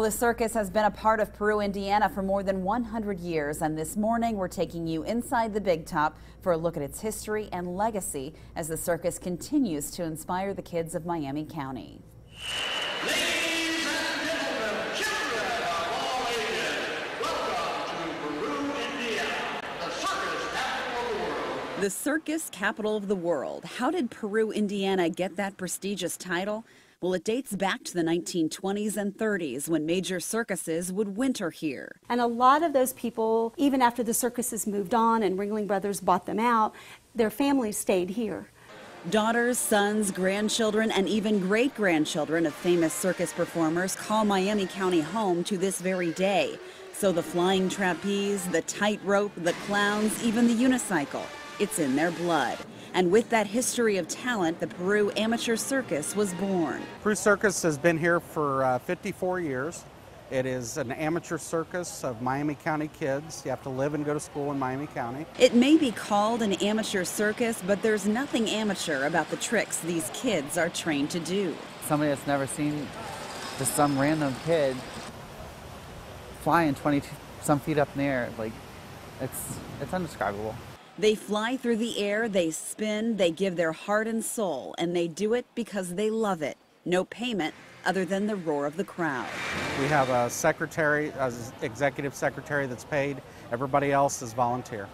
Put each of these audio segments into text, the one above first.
The circus has been a part of Peru, Indiana for more than 100 years, and this morning we're taking you inside the Big Top for a look at its history and legacy as the circus continues to inspire the kids of Miami County. The circus capital of the world. How did Peru, Indiana get that prestigious title? Well, it dates back to the 1920s and 30s when major circuses would winter here. And a lot of those people, even after the circuses moved on and Ringling Brothers bought them out, their families stayed here. Daughters, sons, grandchildren, and even great grandchildren of famous circus performers call Miami County home to this very day. So the flying trapeze, the tightrope, the clowns, even the unicycle, it's in their blood. And with that history of talent, the Peru Amateur Circus was born. Peru Circus has been here for uh, 54 years. It is an amateur circus of Miami County kids. You have to live and go to school in Miami County. It may be called an amateur circus, but there's nothing amateur about the tricks these kids are trained to do. Somebody that's never seen just some random kid flying 20 some feet up in the air, like it's it's undescribable. They fly through the air, they spin, they give their heart and soul, and they do it because they love it. No payment other than the roar of the crowd. We have a secretary, an executive secretary that's paid. Everybody else is volunteer.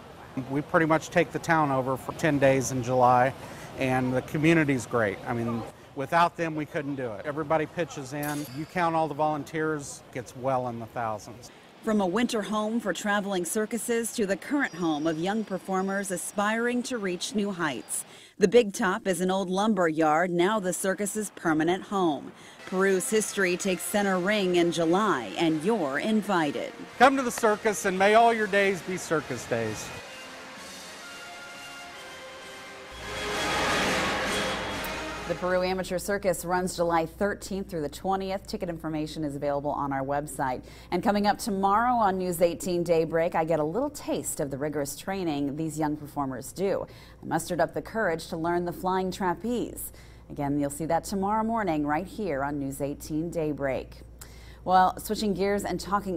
We pretty much take the town over for 10 days in July, and the community's great. I mean, without them, we couldn't do it. Everybody pitches in. You count all the volunteers, gets well in the thousands. From a winter home for traveling circuses to the current home of young performers aspiring to reach new heights. The Big Top is an old lumber yard, now the circus's permanent home. Peru's history takes center ring in July, and you're invited. Come to the circus, and may all your days be circus days. The Peru Amateur Circus runs July 13th through the 20th. Ticket information is available on our website. And coming up tomorrow on News 18 Daybreak, I get a little taste of the rigorous training these young performers do. I mustered up the courage to learn the flying trapeze. Again, you'll see that tomorrow morning right here on News 18 Daybreak. Well, switching gears and talking